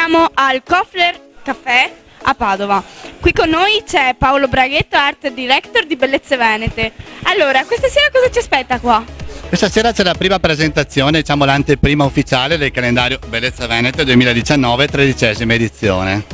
siamo al Kofler Café a Padova. Qui con noi c'è Paolo Braghetto, Art Director di Bellezze Venete. Allora, questa sera cosa ci aspetta qua? Questa sera c'è la prima presentazione, diciamo l'anteprima ufficiale del calendario Bellezza Venete 2019, tredicesima edizione.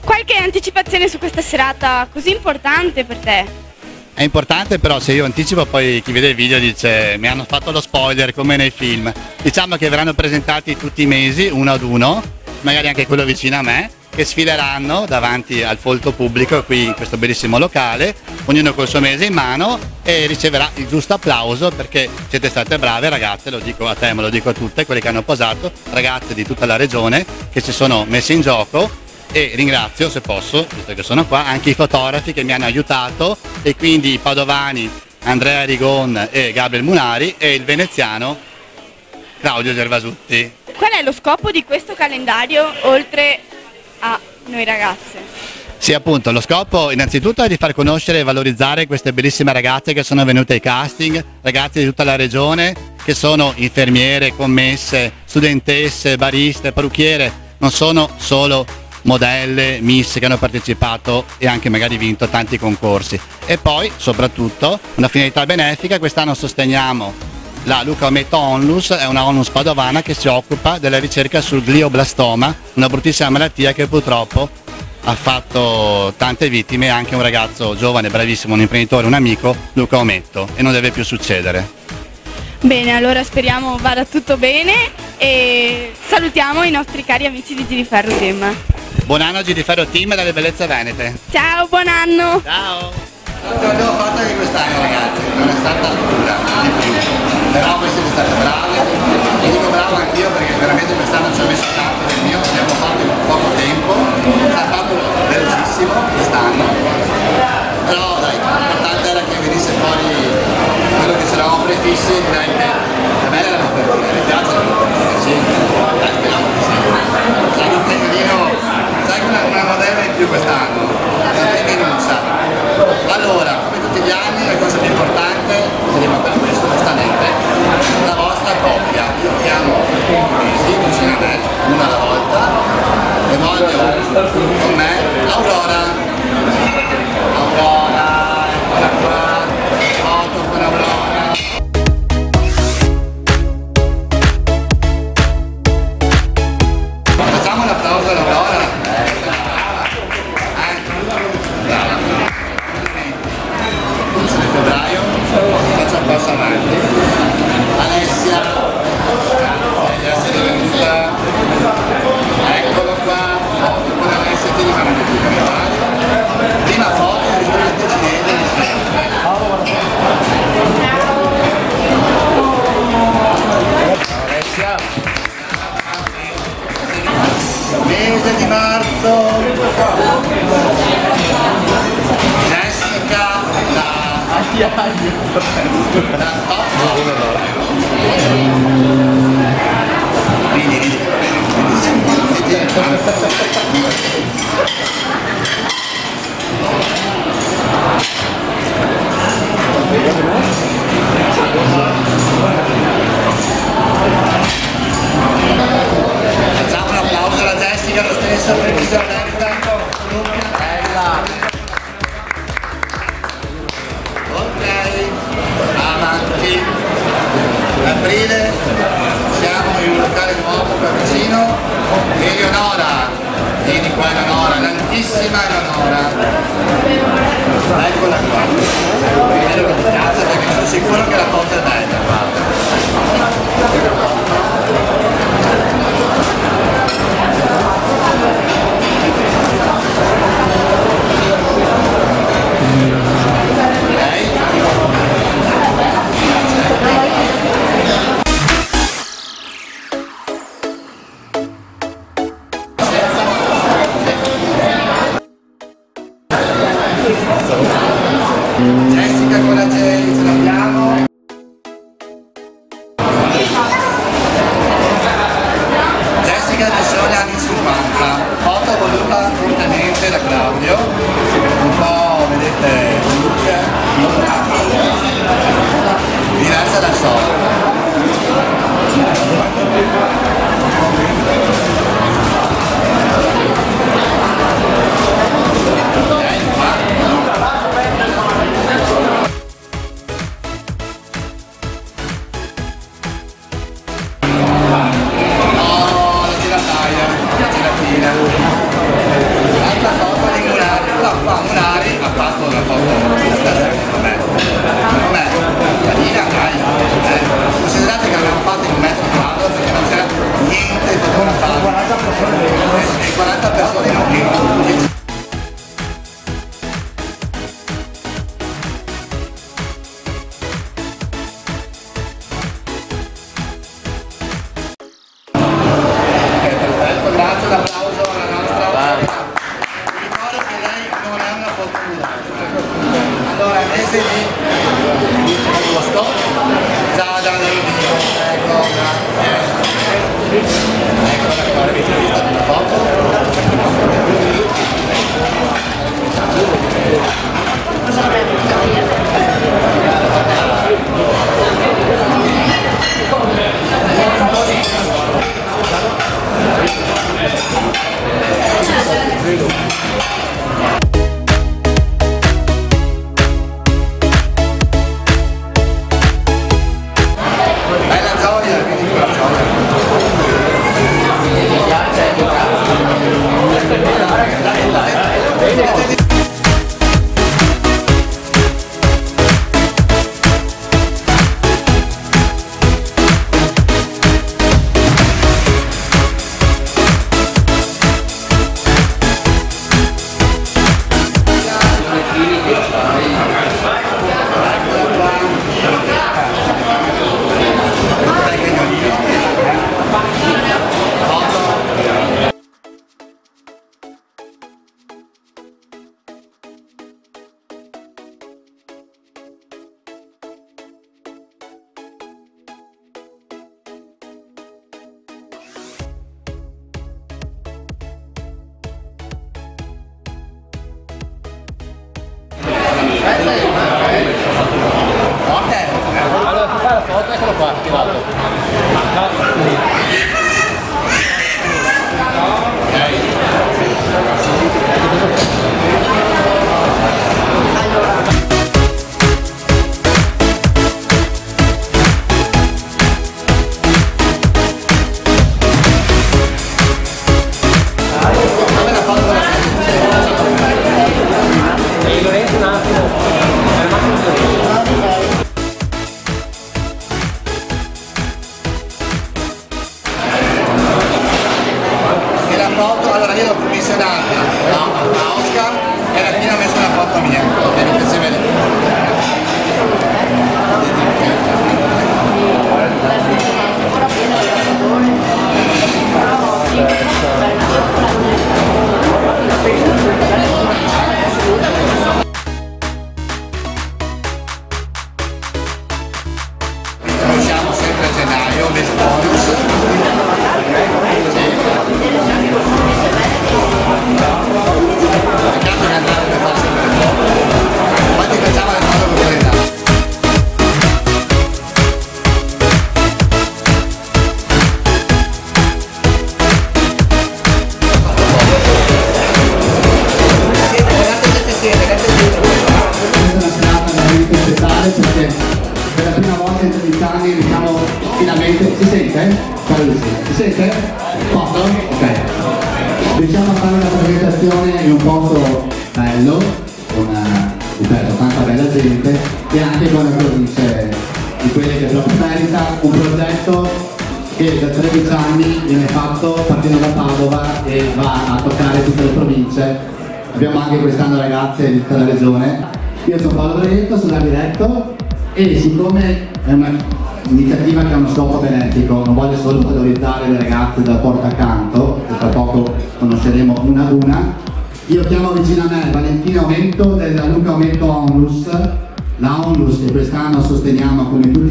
Qualche anticipazione su questa serata così importante per te? È importante però se io anticipo poi chi vede il video dice mi hanno fatto lo spoiler come nei film. Diciamo che verranno presentati tutti i mesi uno ad uno, magari anche quello vicino a me, che sfileranno davanti al folto pubblico qui in questo bellissimo locale, ognuno col suo mese in mano e riceverà il giusto applauso perché siete state brave ragazze, lo dico a te ma lo dico a tutte, quelle che hanno posato, ragazze di tutta la regione che si sono messe in gioco e ringrazio se posso, visto che sono qua, anche i fotografi che mi hanno aiutato e quindi i padovani Andrea Rigon e Gabriel Munari e il veneziano Claudio Gervasutti. Qual è lo scopo di questo calendario oltre a noi ragazze? Sì, appunto, lo scopo innanzitutto è di far conoscere e valorizzare queste bellissime ragazze che sono venute ai casting, ragazze di tutta la regione, che sono infermiere, commesse, studentesse, bariste, parrucchiere, non sono solo modelle, miss che hanno partecipato e anche magari vinto tanti concorsi. E poi, soprattutto, una finalità benefica, quest'anno sosteniamo la Luca Ometto Onlus, è una onlus padovana che si occupa della ricerca sul glioblastoma, una bruttissima malattia che purtroppo ha fatto tante vittime, anche un ragazzo giovane, bravissimo, un imprenditore, un amico, Luca Ometto, e non deve più succedere. Bene, allora speriamo vada tutto bene e salutiamo i nostri cari amici di Giriferro Team. Buon anno Giriferro Team dalle Bellezze Venete. Ciao, buon anno. Ciao. L'abbiamo fatta anche quest'anno ragazzi, non è stata dura di più. Però voi siete state brave. E dico bravo anch'io perché veramente quest'anno ci ho messo tanto del mio, abbiamo fatto in poco tempo, è stato velocissimo quest'anno. Però dai, l'importante era che venisse fuori quello che ci eravamo prefissi, direi che a me era l'apertura, mi piace l'apertura, sì. Dai, speriamo che sì. Sai che un femminino, sai che una, una modella in più quest'anno, è femminuccia. Allora, come tutti gli anni, la cosa più importante, saremo per giustamente, la vostra coppia. Io chiamo mesi vicino a me, una alla volta, e voglio con me Aurora. Aurora,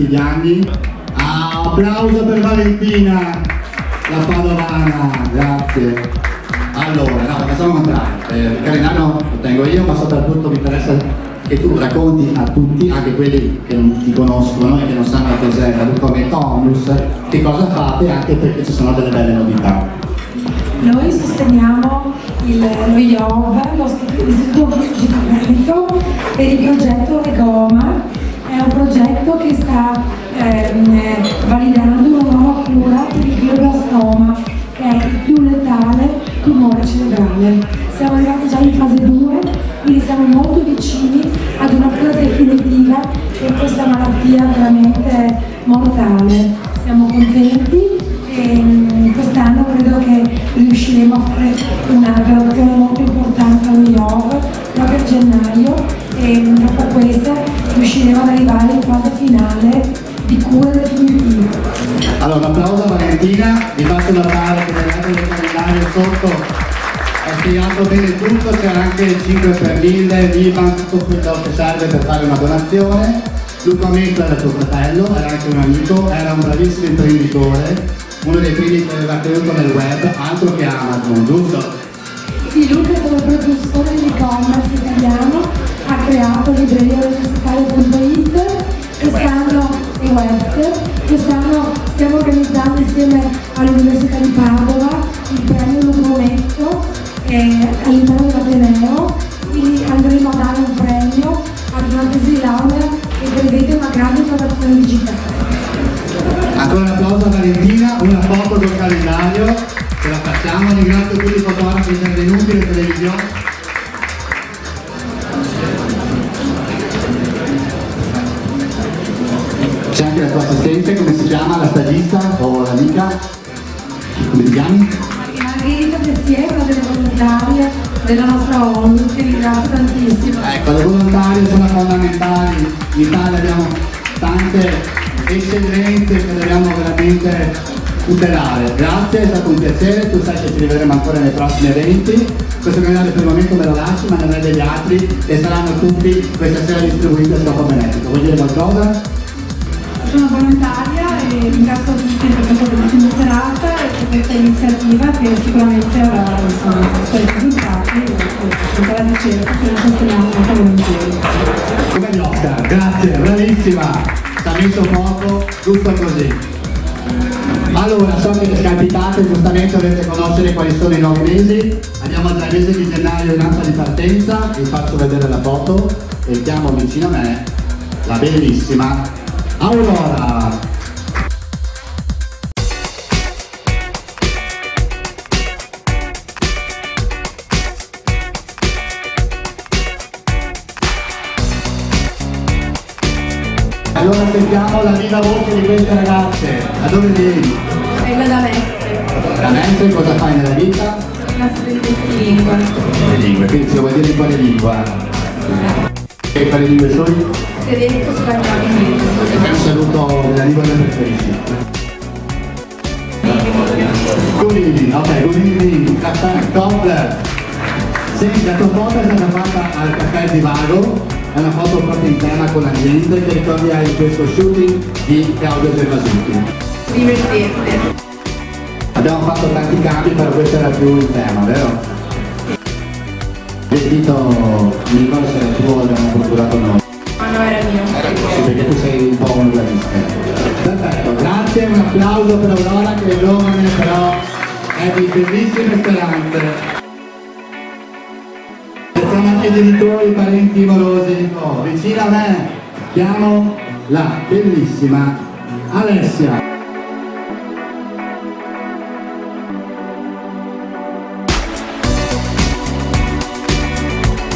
tutti gli anni. Ah, applauso per Valentina, la padovana, grazie. Allora, no, facciamo contrario. Eh, il lo tengo io, ma soprattutto mi interessa che tu racconti a tutti, anche quelli che non ti conoscono e che non sanno cos'è la Luca Aumento Onlus, che cosa fate anche perché ci sono delle belle novità. Noi sosteniamo il, lo IOV, lo Istituto di Veneto, per il progetto Regoma. È un progetto che sta ehm, validando una nuova cura per il glioblastoma, che è il più letale tumore cerebrale. Siamo arrivati già in fase 2, quindi siamo molto vicini ad una cura definitiva per questa malattia veramente mortale. Siamo contenti e mm, quest'anno credo che riusciremo a fare una gradazione molto importante allo IOV proprio a gennaio e dopo questa riusciremo ad arrivare in fase finale di cura definitiva. Allora, un applauso a Valentina, vi faccio notare che nel del calendario sotto Hai spiegato bene tutto, c'era anche il 5 per 1000, l'IBAN, tutto quello che serve per fare una donazione. Luca Mento era tuo fratello, era anche un amico, era un bravissimo imprenditore, uno dei primi che aveva creduto nel web, altro che Amazon, giusto? Sì, Luca è stato precursore dell'e-commerce italiano, ha creato libreriauniversitaria.it, quest'anno e web, quest'anno stiamo organizzando insieme all'Università di Padova il premio Lupometto eh, all'interno è stato un piacere, tu sai che ci rivedremo ancora nei prossimi eventi. Questo canale per il momento me lo lasci, ma ne avrei degli altri e saranno tutti questa sera distribuiti a scopo benefico. Vuoi dire qualcosa? Sono volontaria e ringrazio tutti per questa bellissima serata e per questa iniziativa che sicuramente avrà i suoi risultati e sarà piacere perché lo sosteniamo molto volentieri. Come gli Oscar, grazie, bravissima, ci ha messo poco, giusto così. Allora, so che capitate, giustamente dovete conoscere quali sono i nove mesi. Abbiamo già il mese di gennaio in data di partenza, vi faccio vedere la foto e chiamo vicino a me la bellissima Aurora. Allora sentiamo la viva voce di queste ragazze. Da dove vieni? Vengo da Mestre, Da Mestre cosa fai nella vita? una studentessa di lingua. Le lingue, quindi se vuoi dire in quale lingua? E quale lingue sono? Tedesco, spagnolo e inglese. Un saluto della lingua che preferisci. Gulini, ok, Gulini, caffè, Koppler. Senti, la tua foto è stata fatta al caffè di Vago, è una foto proprio in tema con la gente che ricordi in questo shooting di Claudio Gervasuti. Divertente. Abbiamo fatto tanti cambi, però questo era più il tema, vero? Il vestito, mi ricordo se era tuo, l'abbiamo procurato noi. Ma no, era mio. Sì, perché tu sei un po' un realista. Perfetto, grazie, un applauso per Aurora che è giovane però è di bellissime speranze. Anche genitori, parenti morosi. Oh, vicino a me chiamo la bellissima Alessia.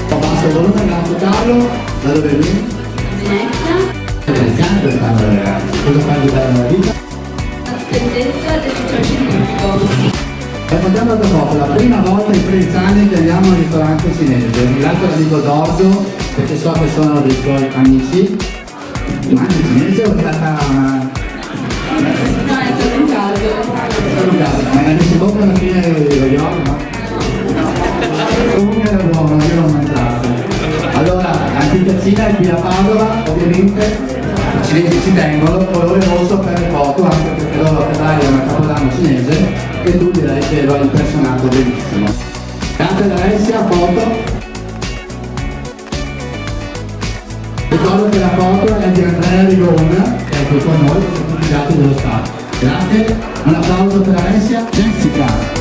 Passo veloce, grazie Carlo, da dove vieni? Da poco, la prima volta in 13 anni che andiamo al ristorante cinese. Ringrazio l'amico Giorgio perché so che sono dei suoi amici. Mangi cinese o una... No, è stato un caso. Sono un caso, ma messo in bocca alla fine lo yogurt, no? Comunque era buono, io l'ho mangiato. Allora, l'anticazzina è qui a Padova, ovviamente i cinesi ci tengono, colore rosso per le foto, anche perché loro febbraio è un capodanno cinese e tu direi che hai impressionato benissimo. Grazie ad Alessia, foto. Ricordo che la foto è di Andrea Rigon, che è qui con noi, con tutti gli altri dello Stato. Grazie, un applauso per Alessia. Jessica.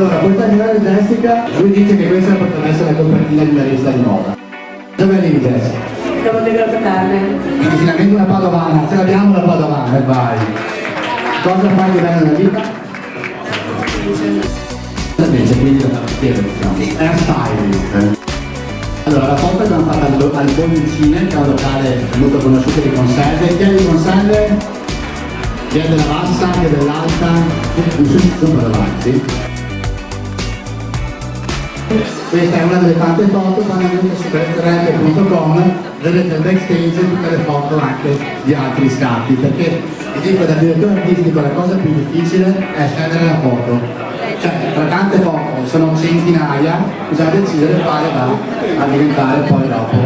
Allora, questa signora di Jessica, lui dice che questa potrebbe essere la copertina di una rivista di moda. Dove arrivi Jessica? Devo degradarle. Quindi finalmente una padovana, ce l'abbiamo la padovana, e vai. Cosa fai di bello nella vita? Invece, quindi la tastiera, diciamo. È stylist. Allora, la foto che abbiamo fatto al Bollicine, che è un locale molto conosciuto di conserve. Chi è di conserve? Chi è della bassa, chi è dell'alta? Su, su davanti. Questa è una delle tante foto, quando andate su bellezzaveramente.com vedrete il backstage tutte le foto anche di altri scatti, perché vi dico da direttore artistico la cosa più difficile è scegliere la foto. Cioè, tra tante foto, sono centinaia, bisogna decidere quale va a diventare poi dopo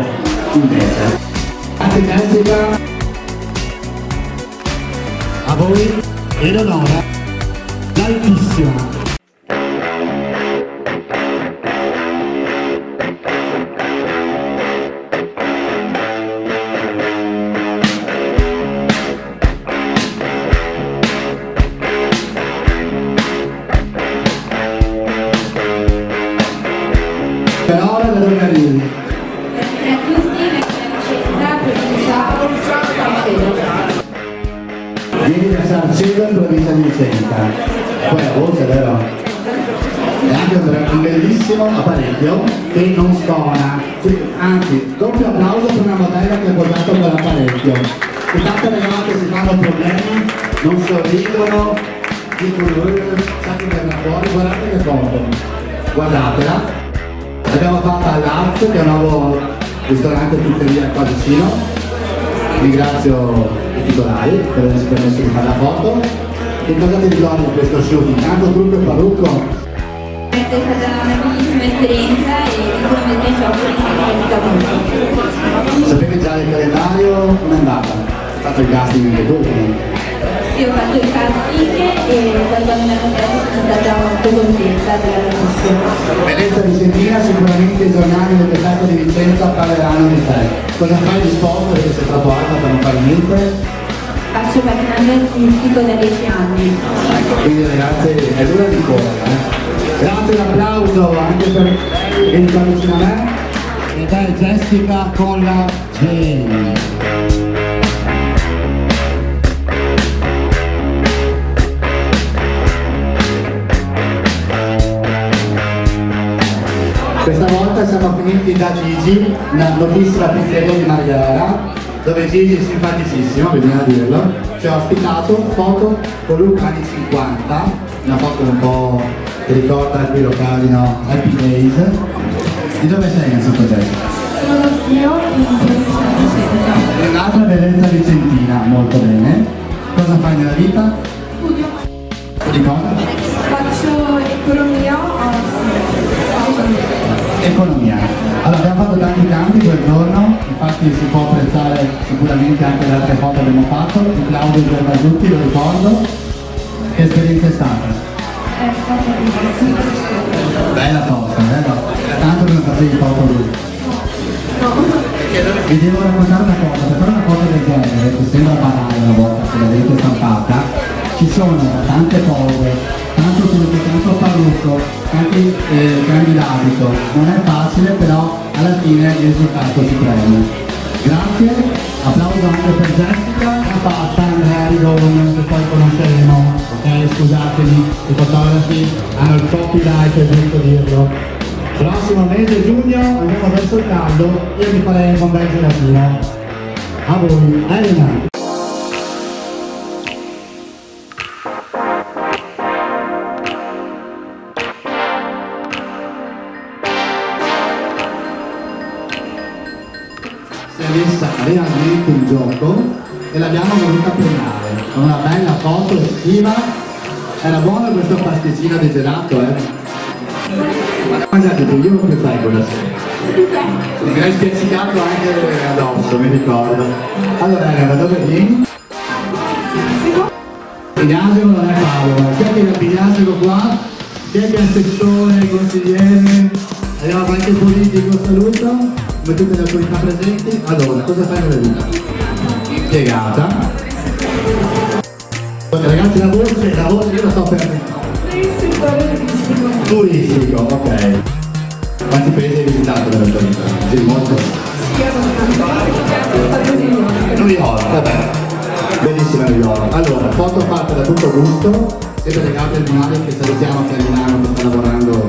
invece. Grazie Jessica, a voi Eleonora, l'altissima. Eleonora da arrivi? Grazie a tutti, Vicenza, provincia Sarcelo. Vieni da Sarcelo in provincia di Vicenza. Poi la voce, vero? E anche un bellissimo apparecchio che non stona. Anzi, doppio applauso per una modella che ha portato quell'apparecchio. Che tante ragazze si fanno problemi, non sorridono, dicono, sa che verrà fuori, guardate che foto. Guardatela. L'abbiamo fatta all'Arz, che è un nuovo ristorante e pizzeria qua vicino. Ringrazio i titolari per averci permesso di fare la foto. Che cosa ti ricordi di questo shooting? Tanto trucco e parrucco? È stata una bellissima esperienza e sicuramente il gioco è molto. Sapevi già il calendario? Com'è andata? Hai fatto il casting anche tu? Sì, ho fatto il casting e quando detto sono stata molto contenta della trasmissione. Bellezza vicentina, sicuramente i giornali del Peccato di Vicenza parleranno di te. Cosa fai di sport perché sei troppo alta per non fare niente? Faccio pattinaggio artistico da 10 anni. Ecco, quindi ragazzi è dura di. Eh? Grazie un applauso anche per sta vicino a me. Ed è Jessica con la J. volta siamo finiti da Gigi, una notissima pizzeria di Marghera, dove Gigi è simpaticissimo, bisogna dirlo, ci ha ospitato foto con Luca anni 50, una foto un po' che ricorda quei locali, no? Happy Days. Di dove sei innanzitutto Jessica? Sono lo schio in. Un'altra bellezza vicentina, molto bene. Cosa fai nella vita? Studio. Di cosa? Economia. Allora abbiamo fatto tanti campi quel giorno, infatti si può apprezzare sicuramente anche le altre foto che abbiamo fatto, di Claudio Gervasutti, lo ricordo. Che esperienza è stata? È stata bellissima. Bella tosta, vero? Tanto che non facevi foto lui. Vi devo raccontare una cosa, per fare una foto del genere, che sembra banale una volta che l'avete stampata, ci sono tante cose, tanto trucco, tanto parrucco, tanti eh, cambi d'abito. Non è facile, però alla fine il risultato si prende. Grazie, applauso anche per Jessica, fatta Andrea Rigone, che poi conosceremo, ok? Scusatemi, i fotografi hanno il copyright, è giusto dirlo. Prossimo mese giugno andiamo verso il caldo, io mi farei un bel gelatino. A voi, Elena! Estiva. Era buono questo pasticcino di gelato, eh? Mangiate tu, io che fai quella sera? Mi hai spezzicato anche addosso, mi ricordo. Allora, Elena, dove vieni? Pignasego non è Paolo, chi è che è il Pignasego qua? Chi è che è assessore, consigliere? Abbiamo il politico, saluto, come tutte le autorità presenti. Allora, cosa fai nella vita? Impiegata. Ragazzi la voce, la voce io la sto perdendo. Turistico, ok. Quanti paesi hai visitato nella tua vita? Sì, molto. New York, vabbè. Bellissima New York. Allora, foto fatta da tutto gusto, sempre legate al finale che salutiamo che a Milano che sta lavorando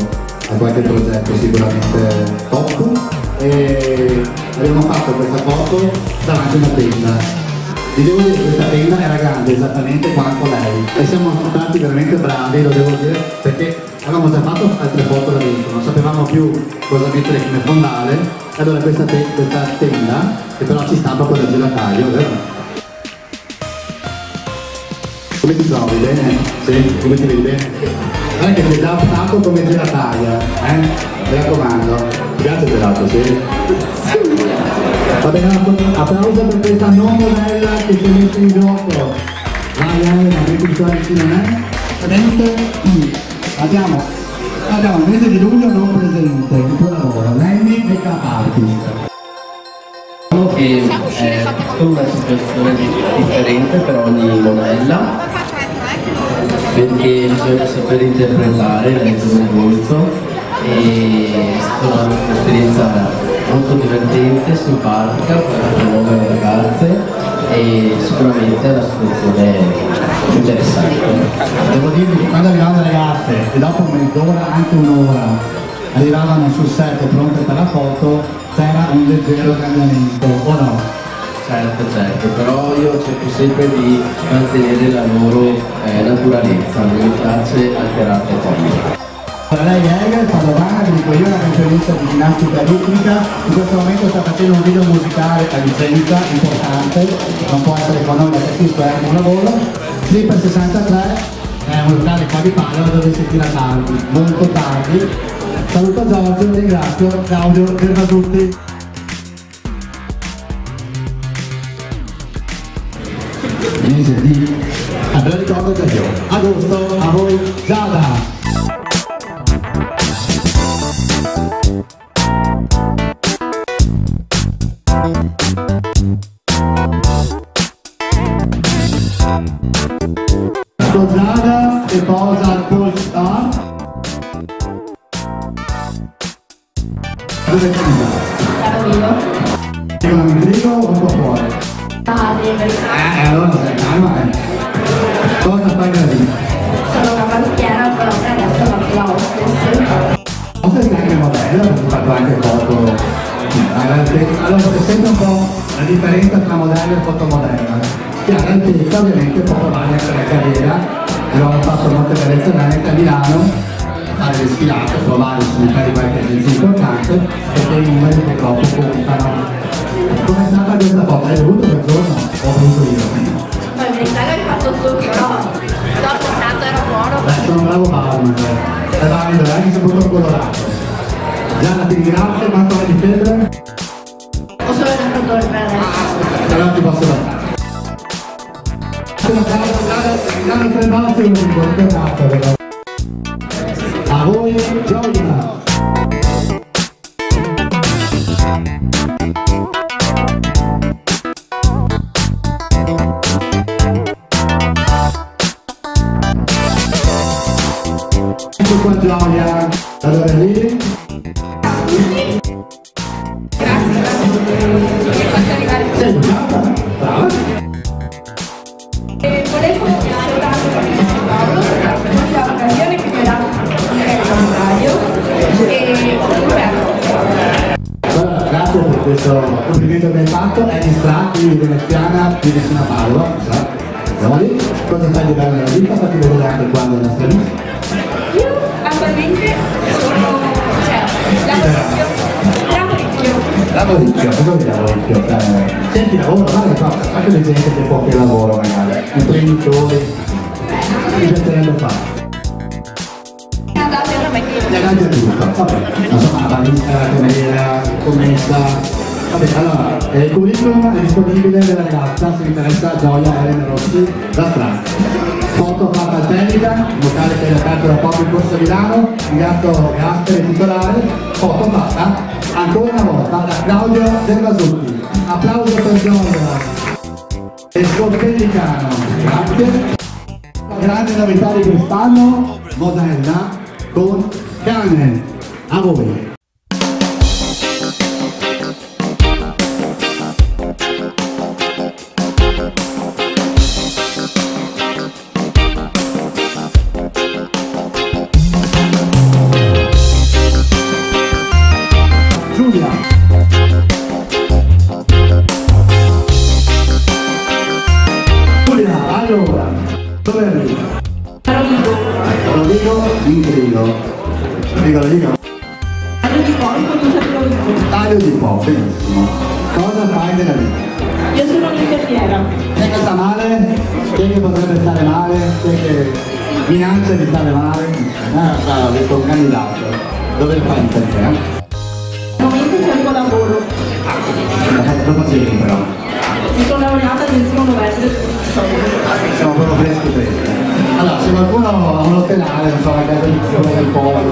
a qualche progetto sicuramente top. E abbiamo fatto questa foto davanti a una tenda. Vi devo dire che questa tenda era grande esattamente quanto lei e siamo stati veramente bravi, lo devo dire, perché avevamo già fatto altre foto da dentro, non sapevamo più cosa mettere come fondale, e allora questa, te- questa tenda, che però ci sta proprio da gelataio, vero? Come ti trovi? Bene? Sì? Come ti vedi bene? È che sei già optato come gelataia, eh? Mi raccomando. Il gelato, sì? Va bene, app- applauso per questa non modella che si è messa in gioco. Vai, Ale, ma metti qua vicino a me. Presente? Abbiamo, abbiamo mese di luglio non presente, tuo lavoro, Lenny e. Diciamo che è tutta una situazione di- differente per ogni modella perché bisogna saper interpretare, leggere il volto e è stata un'esperienza molto divertente, simpatica per le nuove ragazze e sicuramente è una situazione interessante. Devo dirvi che quando arrivavano le ragazze e dopo mezz'ora, anche un'ora, arrivavano sul set pronte per la foto, c'era un leggero cambiamento, o no? Certo, certo, però io cerco sempre di mantenere la loro eh, naturalezza, non mi piace alterare troppo. Allora, lei è Eger, Padovana, vi dico io, una campionessa di ginnastica ritmica, in questo momento sta facendo un video musicale a Vicenza, importante, non può essere con noi perché questo è un lavoro. Slipper 63 è un locale qua di Padova dove si tira tardi, molto tardi. Saluto Giorgio, ringrazio, Claudio, ferma tutti. Mese di... Lo ricordo già io. Agosto, bravo barman, è valido, è anche soprattutto colorato. Gianna ti ringrazio, quanto hai di febbre? Ho solo il raffreddore per adesso. Allora ti posso dare. Danno tre baci e un ricordato. A voi, gioia! Lavoricchio, cosa vuoi lavoricchio? Eh, Senti lavoro, guarda qua, anche le gente che può che lavoro magari, imprenditori, mi piacerebbe fare. Andate a mettere. Mi aggancio tutto, vabbè, insomma la barista, la cameriera, commessa. Vabbè, allora, eh, il curriculum è disponibile della ragazza, se interessa Gioia Elena Rossi, da strada. Foto fatta al Tellica, locale che è aperto da poco in Corso Milano, ringrazio Gasperi titolare, foto fatta ancora una volta da Claudio Del Vasutti. Applauso per Gioia. E il suo pellicano, grazie. La grande novità di quest'anno, modella con cane. A voi. Rigo, rigo. Taglio di un sapevo Taglio di po', benissimo. Cosa fai nella vita? Io sono un'infermiera. Chi che sta male? Chi è che potrebbe stare male? Chi che minaccia di stare male? Ah, ho visto un candidato. Dove fai in te? Al momento cerco lavoro. Eh, lo facevi però. Mi sono laureata il 21 novembre. Siamo proprio freschi freschi. Allora, se qualcuno ha un ospedale, non so, a casa di del povero,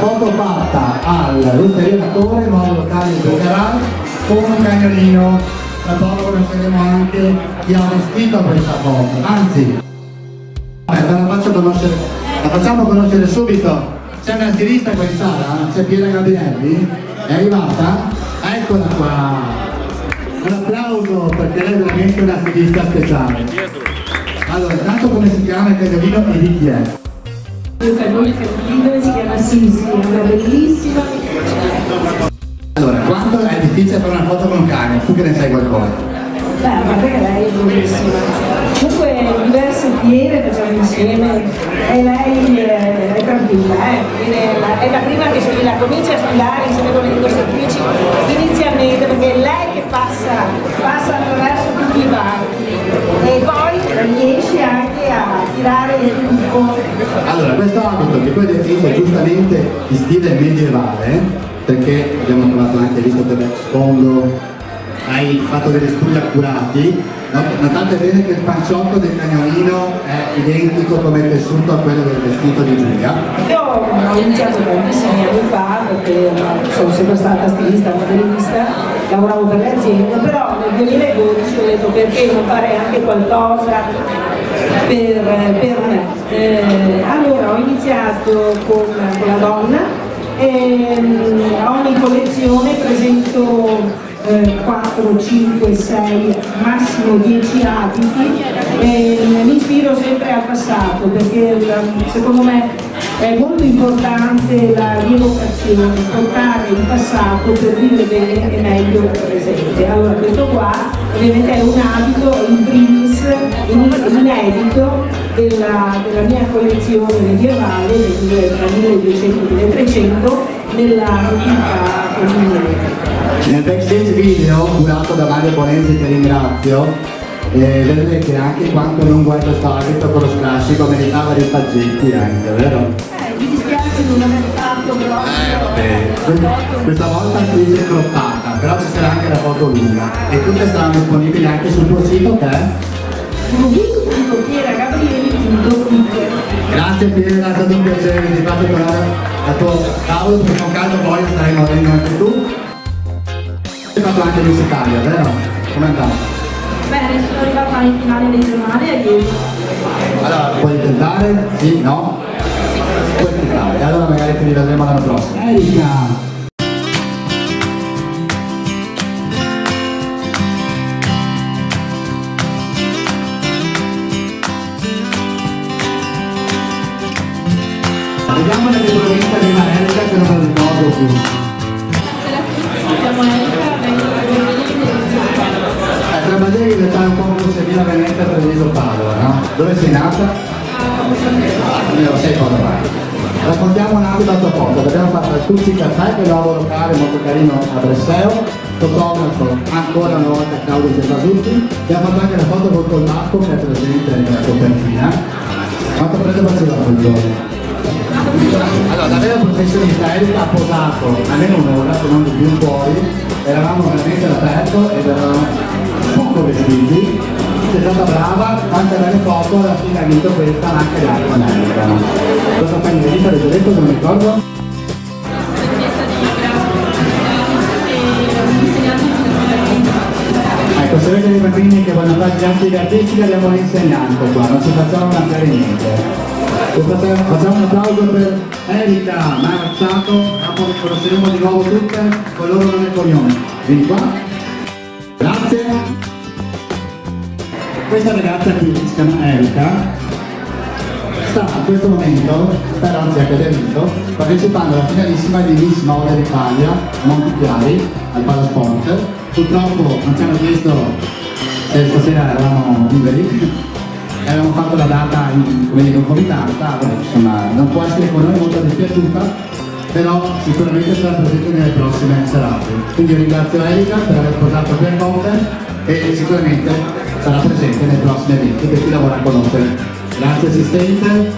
foto fatta all'ulteriore nuovo locale di Bucaral, con un cagnolino. Tra poco conosceremo anche chi ha vestito questa foto. Anzi, eh, ve la faccio conoscere, la facciamo conoscere subito. C'è una stilista qua in sala? C'è Piera Gabinelli? È arrivata? Eccola qua! Un applauso perché lei è veramente una stilista speciale. Allora, intanto come si chiama il cagnolino e di chi è? Il cannone femminile si chiama Sisi, è una bellissima. Allora, quanto è difficile fare una foto con un cane? Tu che ne sai qualcosa? Beh, a parte che lei è bellissima. Comunque diverse fiere facciamo insieme e lei è, è tranquilla, eh. La- È la prima che sfila, comincia a sfilare insieme con le indossatrici inizialmente perché è lei che passa, passa attraverso tutti i varchi e poi riesce anche a tirare il trucco. Allora, questo abito che hai definito giustamente di stile medievale, perché abbiamo trovato anche visto per sfondo, hai fatto degli studi accurati, no- notate bene che il panciotto del cagnolino è identico come tessuto a quello del vestito di Giulia. Io ho iniziato tantissimi anni fa perché sono sempre stata stilista, modellista, lavoravo per le aziende, però nel 2012 ho detto perché non fare anche qualcosa per, per me. Eh, allora ho iniziato con, con la donna e a ogni collezione presento eh, 4, 5, 6, massimo 10 abiti e mi ispiro sempre al passato perché secondo me è molto importante la rievocazione, portare il passato per vivere bene e meglio il presente. Allora questo qua ovviamente è un abito in primis in- inedito della, della mia collezione medievale del- tra 1200 e 1300 nella femminile. Nel backstage video curato da Mario Bonesi che ringrazio, eh, vedrete anche quanto non questo abito con lo strascico meritava dei paggetti anche, vero? Eh, mi dispiace non aver fatto però Que- Questa volta qui è croppata, però ci sarà anche la foto lunga e tutte saranno disponibili anche sul tuo sito che è? Dico Grazie Piera, è stato un piacere, ti faccio tornare al tuo tavolo perché con caso poi starai morendo anche tu. Hai fatto anche Miss Italia, vero? Come è andata? Bene, sono arrivata in finale regionale ieri. Allora, puoi tentare? Sì? No? Puoi tentare, allora magari ti rivedremo l'anno prossimo. Erika! Vediamo le provincia di Erika che non me lo ricordo più. Siamo Erika, vengo da Eh, tra Badelli in realtà è un po' come se viene a Venezia per Treviso Padova, no? Dove sei nata? Io sei poco avanti. Raccontiamo un attimo la tua foto, abbiamo fatto il Tucci Caffè, che è un locale molto carino a Bresseo, fotografo ancora una volta Claudio Cesasutti, abbiamo fatto anche la foto col Collacco che è presente nella copertina. Quanto preso faceva quel giorno? Allora, la vera professionista Erika ha posato almeno un'ora, se non più fuori, eravamo veramente all'aperto ed eravamo poco vestiti, è stata brava, tante belle foto, alla fine ha vinto questa anche l'altra America. Cosa fai in vita? Già detto, non mi ricordo? Ecco, se avete dei bambini che vogliono fare ginnastica artistica abbiamo un insegnante qua, non ci facciamo mancare niente. Facciamo un applauso per Erika Marazzato, dopo conosceremo di nuovo tutte con loro nome e cognome. Vieni qua. Grazie. Questa ragazza qui si chiama Erika sta a questo momento, spero anzi vinto, partecipando alla finalissima di Miss Moda d'Italia a Montichiari al Palasport. Purtroppo non ci hanno chiesto se stasera eravamo liberi abbiamo fatto la data in, come dire, concomitanza, insomma non può essere con noi molto dispiaciuta, però sicuramente sarà presente nelle prossime serate. Quindi io ringrazio Erika per aver portato qui a Conte e sicuramente sarà presente nei prossimi eventi per chi lavora a conoscere. Grazie assistente,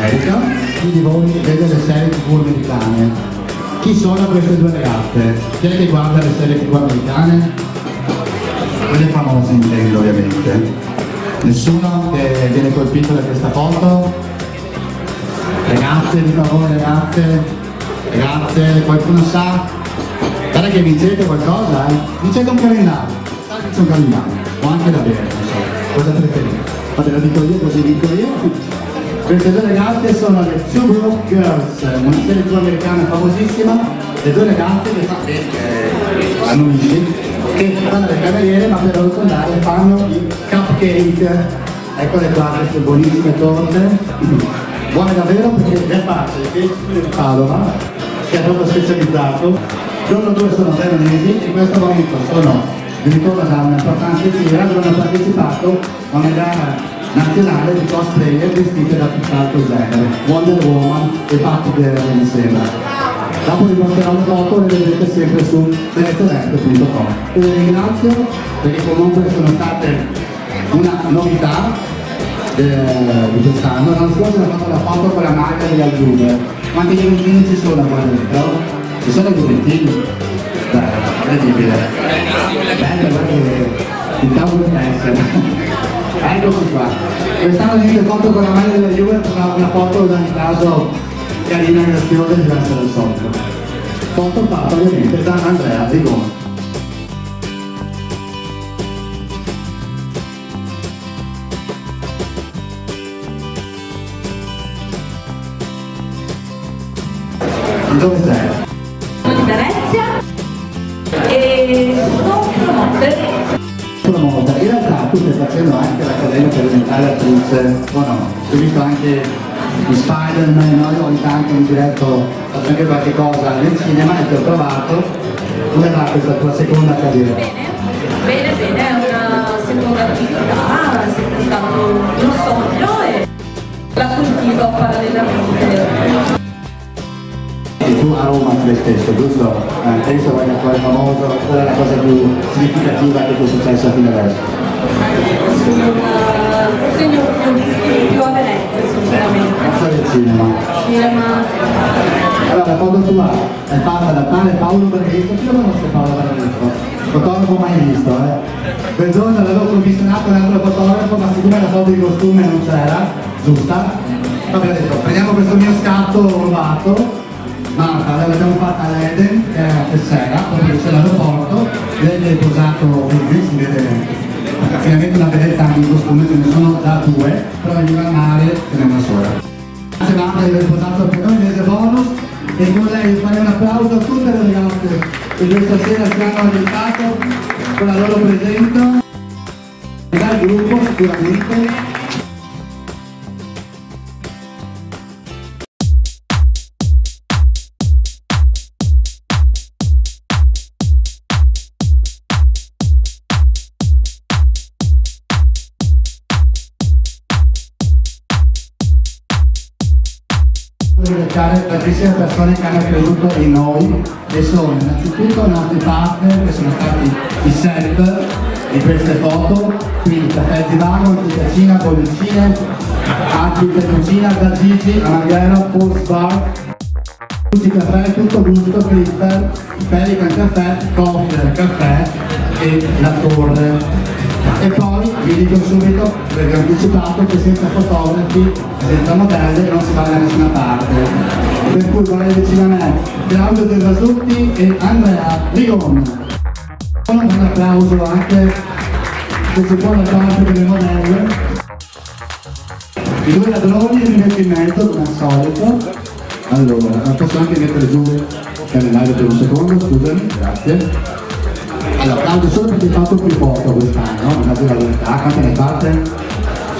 Erika, chi di voi vede le serie tv americane? Chi sono queste due ragazze? Chi è che guarda le serie tv americane? Quelle famose intendo ovviamente. Nessuno che viene colpito da questa foto? Ragazze, di favore ragazze, ragazze, qualcuno sa? Guarda che vincete qualcosa, eh? Vincete un calendario, sa che c'è un calendario, o anche da bere, non so, cosa preferite? Vabbè lo dico io così vinco io. Queste due ragazze sono le Two Broke Girls, una serie tv americana famosissima, le due ragazze che fanno, eh, annuisci, che fanno le cameriere ma per rotondare fanno i cupcake. Eccole qua queste buonissime torte. Buone davvero perché è facile, che di Padova, che è proprio specializzato. Loro due sono veronesi in questo momento sono di ritorno da un'importante fiera dove hanno partecipato a una gara nazionale di cosplayer vestite da tutt'altro genere, Wonder Woman e mi sembra. Dopo vi mostrerò un foto le vedrete sempre su veneziolente.com. E vi ringrazio perché comunque sono state una novità eh, di quest'anno. L'anno scorso ho fatto la foto con la maglia degli Aljuve. Quanti Juventini ci sono qua dentro? Ci sono Juventini? Beh, incredibile. Bello, guarda che il tavolo è Eccoci qua. Quest'anno niente foto con la maglia della Juve, una, una foto ogni caso carina graziosa e diversa dal solito. Foto fatta ovviamente da Andrea Rigoni. Dove sei? Sono di Venezia e sono promoter. Promoter. In realtà tu stai facendo anche l'Accademia per diventare attrice, o no? Ho visto anche di Spider-Man, no? Io ogni tanto mi diretto, faccio anche qualche cosa nel cinema e ti ho trovato. Come va questa tua seconda carriera? Bene, bene, è una seconda attività, è sempre stato un sogno e la coltivo parallelamente. E tu a Roma te stesso, giusto? Eh, penso vai a fare famoso, qual è la cosa più significativa che ti è successa fino adesso? Sono una segno più, più a Venezia, Cosa del cinema? Allora, foto tua è fatta da tale Paolo Berghetto, chi lo conosce Paolo Berghetto? Fotografo mai visto, eh? Quel giorno l'avevo commissionato un altro fotografo, ma siccome la foto di costume non c'era, giusta, vabbè detto, prendiamo questo mio scatto rubato, Marta, l'abbiamo fatta all'Eden, che è a Tessera, proprio c'è l'aeroporto, lei è posato qui, si vede finalmente una bellezza anche in costume, ce ne sono già due, però in al mare ce n'è una sola. Grazie di aver posato per noi mese bonus e con lei farei un applauso a tutte le ragazze che questa sera ci hanno aiutato con la loro presenza. Dal gruppo sicuramente ringraziare tantissime persone che hanno creduto in noi e sono innanzitutto i nostri partner che sono stati i set di queste foto, quindi Caffè Zivago, Cucina, Bollicine, Archite Cucina, da Gigi, Anaghera, Pulse Bar, tutti i caffè, tutto gusto, Clipper, Pelican Caffè, Coffee Caffè e La Torre. E poi vi dico subito, perché ho anticipato, che senza fotografi, senza modelle non si va da nessuna parte. Per cui vorrei vicino a me Claudio De Rasutti e Andrea Rigoni. Un applauso anche se si può da parte delle modelle. I due ladroni in mezzo come al solito. Allora, posso anche mettere giù il calendario per un secondo, scusami, grazie. Allora, Claudio, solo perché hai fatto più foto quest'anno, una dura verità, quante ne hai fatte?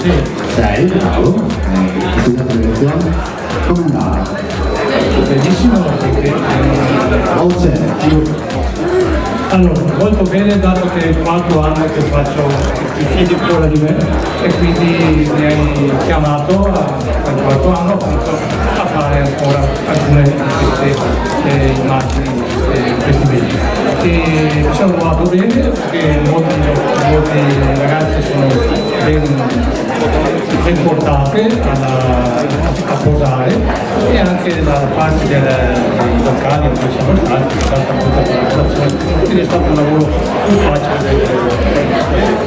Sì. Sei, bravo, hai studiato le lezioni. Come è andata? Benissimo perché Oh, c'è, Allora, molto bene dato che è quattro anni che faccio i figli fuori di me e quindi mi hai chiamato a, per quattro anni appunto a fare ancora alcune di queste eh, immagini, video. E ci ho trovato bene perché molti, molti ragazzi sono ben ben portate alla, a posare e anche da parte del, dei locali dove siamo stati c'è stata molta collaborazione quindi è stato un lavoro più facile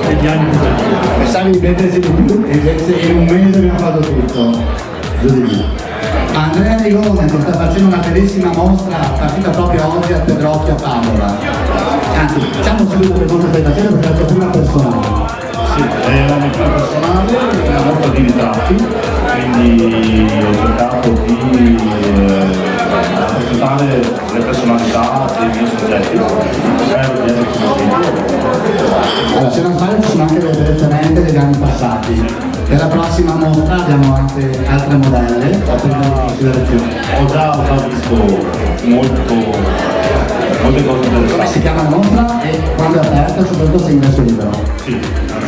degli anni precedenti. Pensavi di mettersi di più e in un mese abbiamo fatto tutto. Andrea Rigone sta facendo una bellissima mostra partita proprio oggi a Pedrocchio a Padova. Anzi, diciamo subito per cosa stai facendo perché è la tua prima personale. Sì, è la mia prima personale, è una mostra di ritratti, quindi ho cercato di eh, rappresentare le personalità dei miei soggetti. Allora, se non sbaglio ci sono anche delle referenze degli anni passati. Per la prossima mostra abbiamo anche altre modelle da prendere in considerazione. Ho già, ho già visto molto, molte cose Come interessanti. si chiama la mostra e quando è aperta soprattutto se ingresso libero. Sì,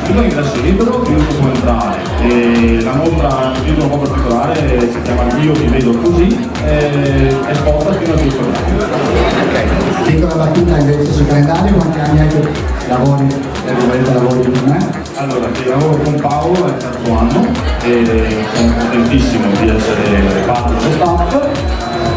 prima ingresso libero, chiunque può entrare. E la mostra un titolo un po' particolare, si chiama Io ti vedo così, è esposta fino al 2 febbraio. Piccola battuta invece sul calendario, quanti anni hai che lavori, virgolette, lavori con me? Allora, che lavoro con Paolo è il terzo anno e sono contentissimo di essere parte dello staff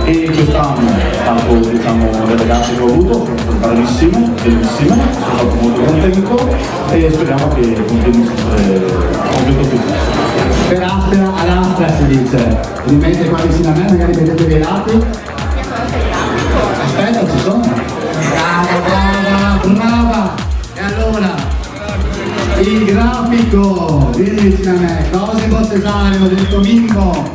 e quest'anno, tanto diciamo le ragazze che ho avuto, sono state bravissime, bellissime, sono stato molto contento e speriamo che continui sempre con questo successo. Per aspera ad aspera si dice, rimettete qua vicino a me, magari vedete dei lati. Aspetta, ci sono. Brava, brava, brava. E il grafico, vieni vicino a me, cose bottesare, ho detto Mimmo.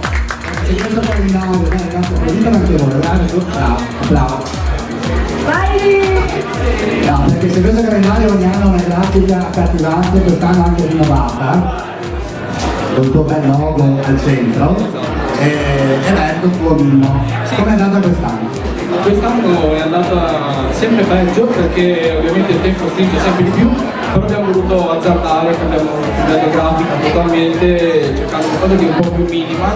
E questo calendario, dai ragazzi, ditelo anche voi, bravo, bravo. No, perché se questo calendario ogni anno ha una grafica accattivante, quest'anno anche rinnovata, con il tuo bel logo al centro, e, ed è il tuo Mimmo. Come è andata quest'anno? Quest'anno è andata sempre peggio perché ovviamente il tempo stringe sempre di più, però abbiamo voluto azzardare, abbiamo cambiato grafica totalmente, cercando una cosa di un po' più minima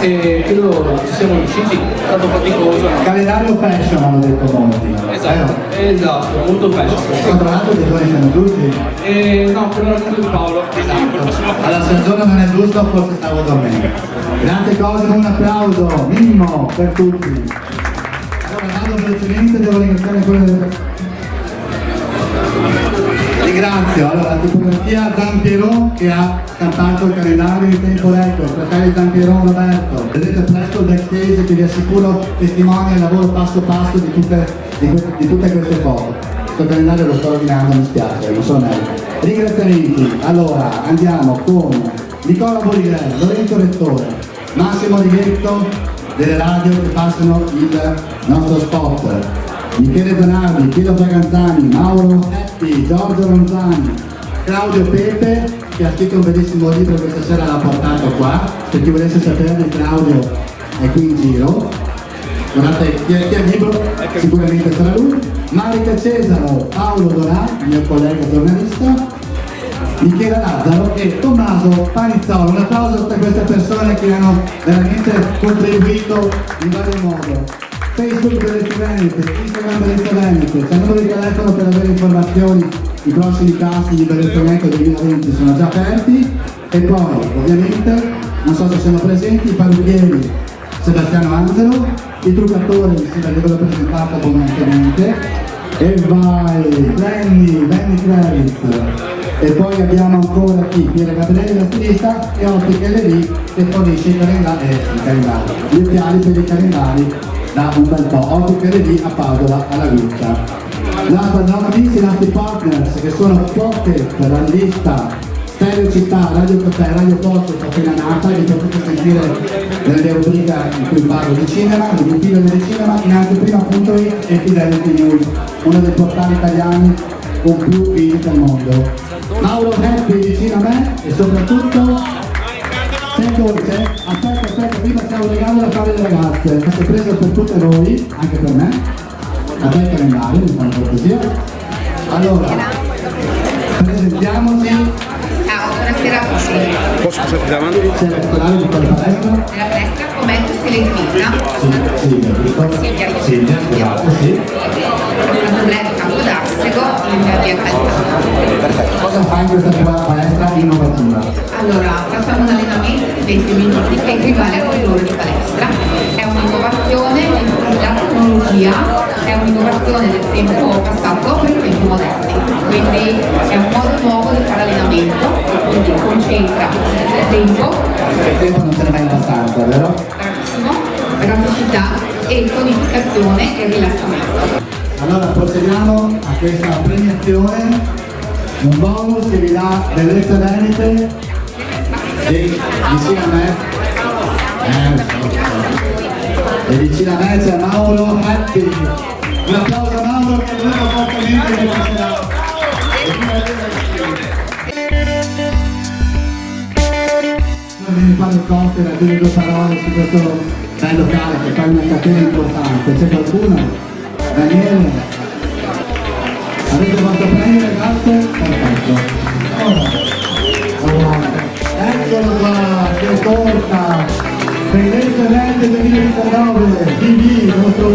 e credo ci siamo riusciti, è stato faticoso. Calendario fashion hanno detto molti. Esatto, esatto, molto fashion. Eh, Tra l'altro i giorni sono giusti. E no, per l'orgoglio di Paolo. Esatto. Allora se il giorno non è giusto forse stavo dormendo. Grande cosa, un applauso, Mimmo per tutti. Velocemente, devo ringraziare ancora delle Ringrazio, allora la tipografia Zampiero che ha stampato il calendario in tempo record, fratelli Zampiero Roberto. Vedete presto il backstage che vi assicuro testimonia il lavoro passo passo di tutte, di que- di tutte queste foto. Questo calendario lo sto rovinando, mi spiace, non sono merito. Ringraziamenti, allora andiamo con Nicola Boliger, Lorenzo Rettore, Massimo Righetto delle radio che passano il nostro spot. Michele Zanardi, Piero Braganzani, Mauro Seppi, Giorgio Ronzani, Claudio Pepe che ha scritto un bellissimo libro che questa sera l'ha portato qua, per chi volesse saperne Claudio è qui in giro. Guardate chi è, chi è il libro, sicuramente sarà lui. Marica Cesaro, Paolo Donà, mio collega giornalista, Michela Lazzaro e Tommaso Panizzolo. Un applauso per queste persone che hanno veramente contribuito in vario modo. Facebook Bellezza Venete, Instagram Bellezza Venete, c'è il numero di telefono per avere informazioni, i prossimi casi di Bellezza Venete 2020 sono già aperti e poi ovviamente non so se sono presenti i parrucchieri Sebastiano Angelo, i truccatori si l'avrebbero presentato abbondantemente e vai, Benny, Benny Kravitz e poi abbiamo ancora qui Piera Gabriele la stilista e Ottica LV che fornisce i calendari, eh, calendari, gli occhiali per i calendari da un bel po', Ottica LV a Padova alla Guccia. Last but not least i nostri partners che sono Pocket, la lista Stereo Città, Radio Caffè, Radio Pocket appena nata, li potete sentire nella mia rubrica in cui parlo di cinema, di film del cinema, in anteprima.it e Fidelity News, uno dei portali italiani con più visite al mondo. Mauro Happy vicino a me e soprattutto dolce, aspetta, aspetta, prima c'è un regalo da fare alle ragazze, è preso per tutte voi, anche per me, te il calendario, mi fanno cortesia, Allora, presentiamoci. Ciao, buonasera a tutti. Posso passare davanti? C'è la titolare di quella palestra? Nella palestra commento stile di vita. Sì, grazie, sì. Una problema di campo d'arsego in via Calzano. Perfetto. Cosa fa in questa tua palestra innovativa? Allora, facciamo un allenamento di 20 minuti che equivale a un'ora di palestra. Un'innovazione della tecnologia, è un'innovazione del tempo passato per i tempi moderni. Quindi è un modo nuovo di fare allenamento, quindi concentra tempo, Il tempo non se ne va abbastanza, vero? bravissimo, velocità e tonificazione e rilassamento. Allora procediamo a questa premiazione, un bonus che vi dà bellezza venete e vicino a me, eh, e vicino a me c'è Mauro Happy. Un applauso a Mauro che è venuto fortemente questa sera. Non mi fare il costo da dire due parole su questo bel locale che fa una catena importante. C'è qualcuno? Daniele? Avete vostro premio ragazze? Perfetto. Ora, eccolo qua, che torta! Bellezza Verde 2019, BB, il nostro